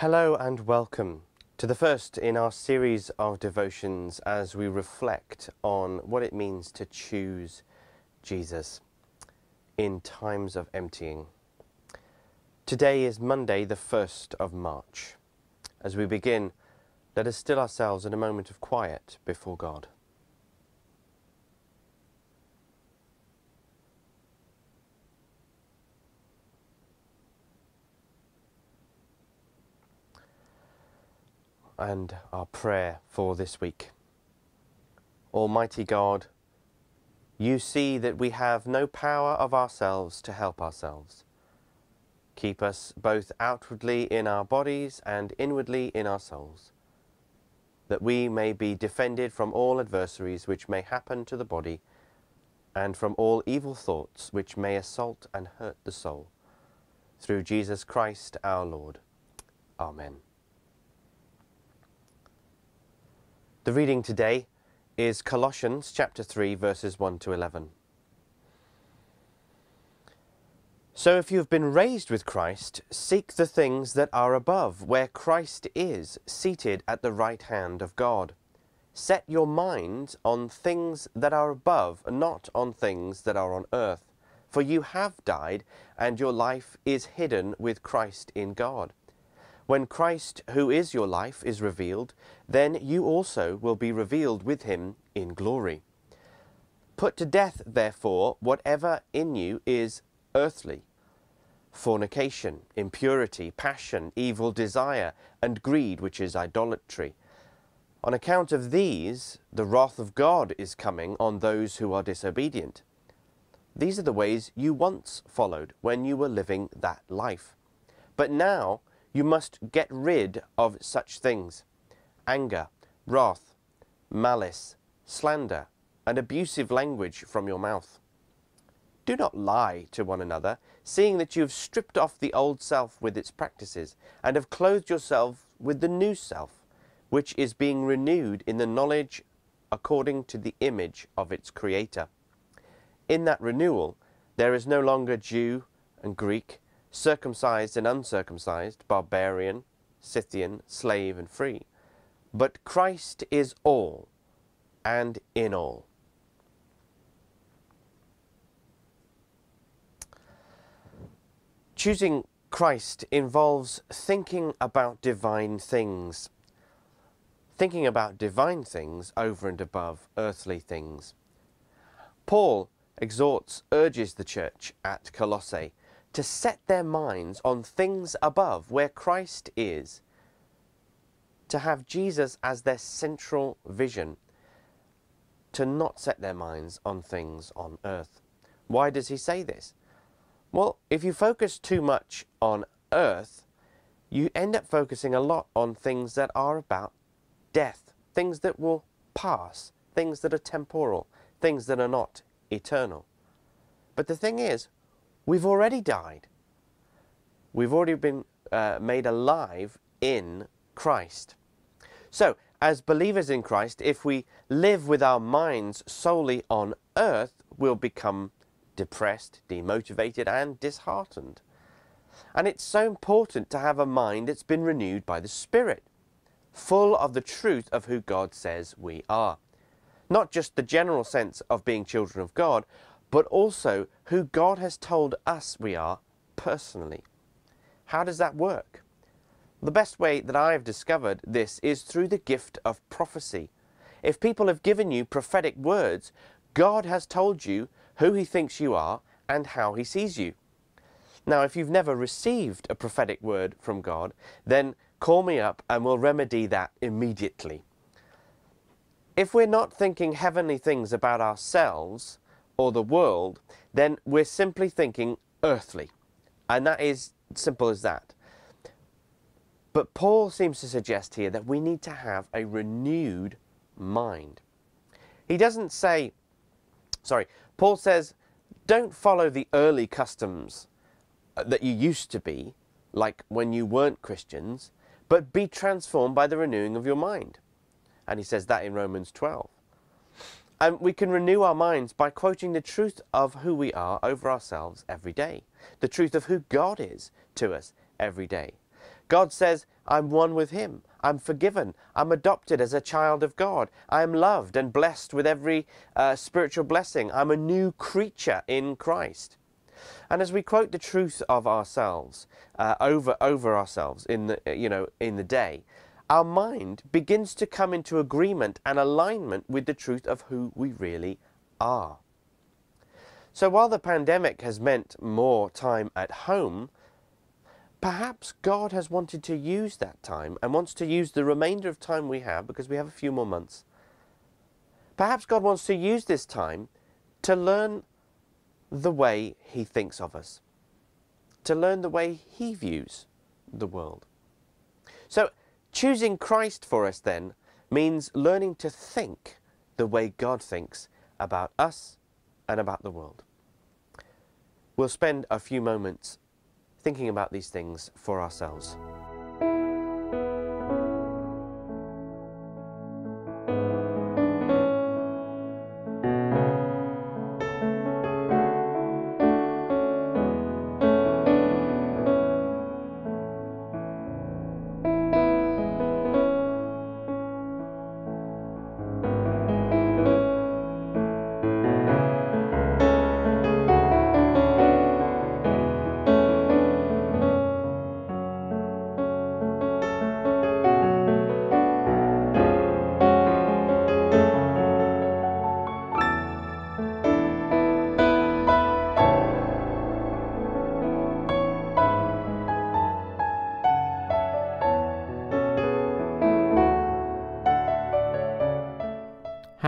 Hello and welcome to the first in our series of devotions as we reflect on what it means to choose Jesus in times of emptying. Today is Monday, the 1st of March. As we begin, let us still ourselves in a moment of quiet before God. And our prayer for this week. Almighty God, you see that we have no power of ourselves to help ourselves. Keep us both outwardly in our bodies and inwardly in our souls, that we may be defended from all adversaries which may happen to the body, and from all evil thoughts which may assault and hurt the soul. Through Jesus Christ our Lord. Amen. The reading today is Colossians chapter 3 verses 1 to 11. So if you have been raised with Christ, seek the things that are above, where Christ is, seated at the right hand of God. Set your minds on things that are above, not on things that are on earth. For you have died, and your life is hidden with Christ in God. When Christ, who is your life, is revealed, then you also will be revealed with him in glory. Put to death, therefore, whatever in you is earthly fornication, impurity, passion, evil desire, and greed, which is idolatry. On account of these, the wrath of God is coming on those who are disobedient. These are the ways you once followed when you were living that life. But now, you must get rid of such things anger, wrath, malice, slander, and abusive language from your mouth. Do not lie to one another, seeing that you have stripped off the old self with its practices, and have clothed yourself with the new self, which is being renewed in the knowledge according to the image of its Creator. In that renewal, there is no longer Jew and Greek, circumcised and uncircumcised, barbarian, Scythian, slave and free. But Christ is all and in all. Choosing Christ involves thinking about divine things, thinking about divine things over and above earthly things. Paul exhorts, urges the church at Colossae to set their minds on things above, where Christ is, to have Jesus as their central vision, to not set their minds on things on earth. Why does he say this? Well, if you focus too much on earth, you end up focusing a lot on things that are about death, things that will pass, things that are temporal, things that are not eternal. But the thing is, We've already died. We've already been uh, made alive in Christ. So, as believers in Christ, if we live with our minds solely on earth, we'll become depressed, demotivated, and disheartened. And it's so important to have a mind that's been renewed by the Spirit, full of the truth of who God says we are. Not just the general sense of being children of God, but also who God has told us we are personally. How does that work? The best way that I've discovered this is through the gift of prophecy. If people have given you prophetic words, God has told you who He thinks you are and how He sees you. Now, if you've never received a prophetic word from God, then call me up and we'll remedy that immediately. If we're not thinking heavenly things about ourselves, or the world, then we're simply thinking earthly. And that is simple as that. But Paul seems to suggest here that we need to have a renewed mind. He doesn't say, sorry, Paul says, don't follow the early customs uh, that you used to be, like when you weren't Christians, but be transformed by the renewing of your mind. And he says that in Romans 12. And we can renew our minds by quoting the truth of who we are over ourselves every day, the truth of who God is to us every day. God says, I'm one with Him. I'm forgiven. I'm adopted as a child of God. I am loved and blessed with every uh, spiritual blessing. I'm a new creature in Christ. And as we quote the truth of ourselves uh, over over ourselves in the you know in the day, our mind begins to come into agreement and alignment with the truth of who we really are. So while the pandemic has meant more time at home, perhaps God has wanted to use that time and wants to use the remainder of time we have, because we have a few more months. Perhaps God wants to use this time to learn the way He thinks of us, to learn the way He views the world. So, choosing Christ for us then means learning to think the way God thinks about us and about the world. We'll spend a few moments thinking about these things for ourselves.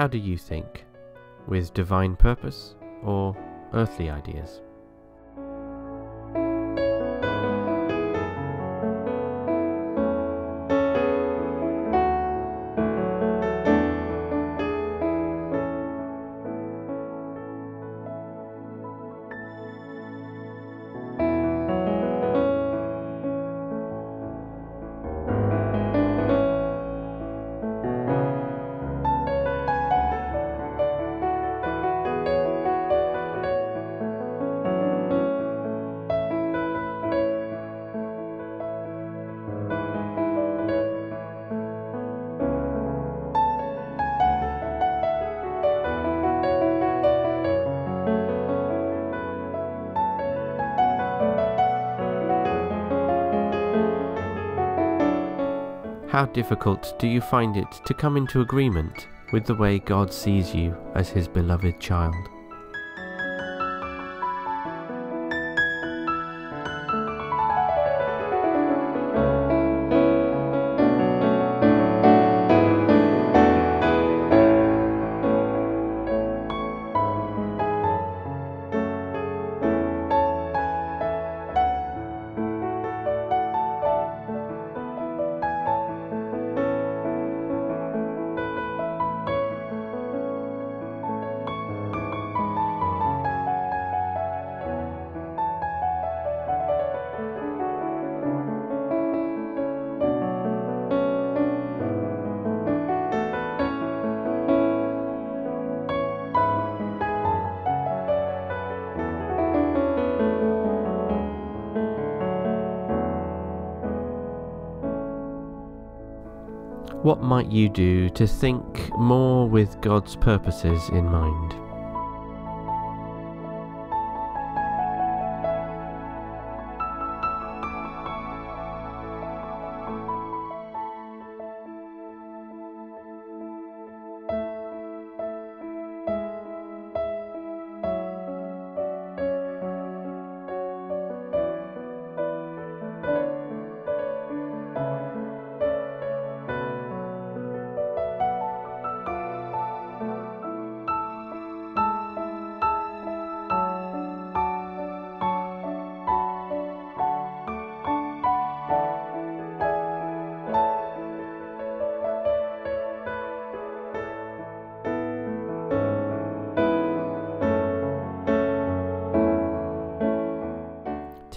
How do you think? With divine purpose or earthly ideas? How difficult do you find it to come into agreement with the way God sees you as His beloved child? What might you do to think more with God's purposes in mind?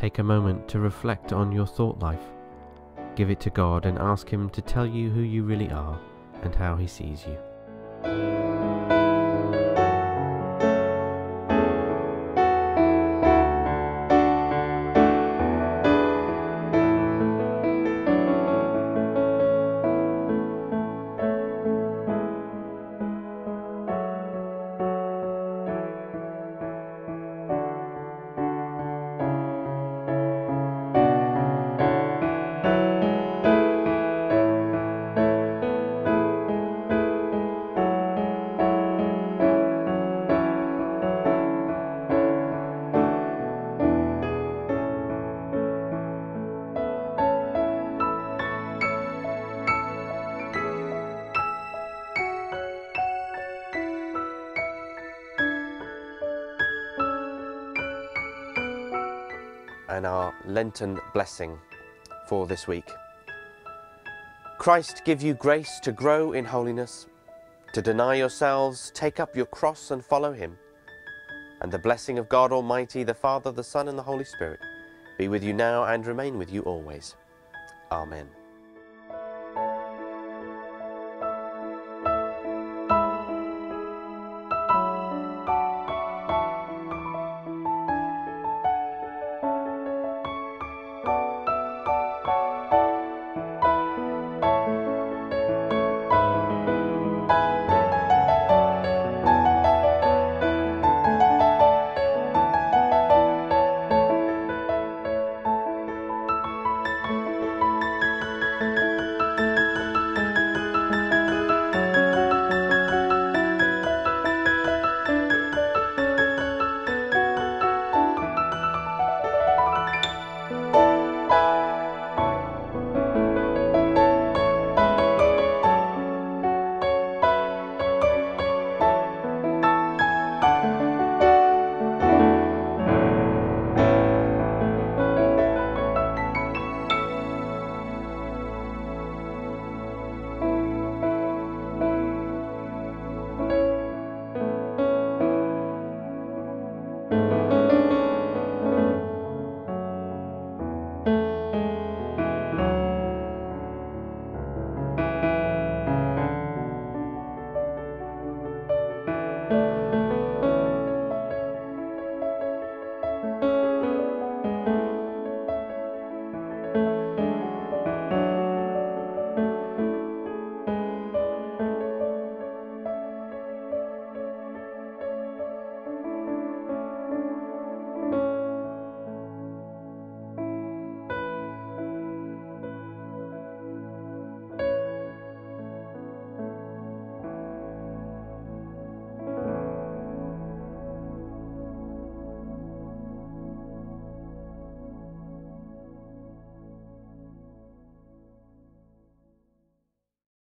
Take a moment to reflect on your thought life. Give it to God and ask Him to tell you who you really are and how He sees you. And our Lenten blessing for this week. Christ give you grace to grow in holiness, to deny yourselves, take up your cross and follow him. And the blessing of God Almighty, the Father, the Son, and the Holy Spirit be with you now and remain with you always. Amen.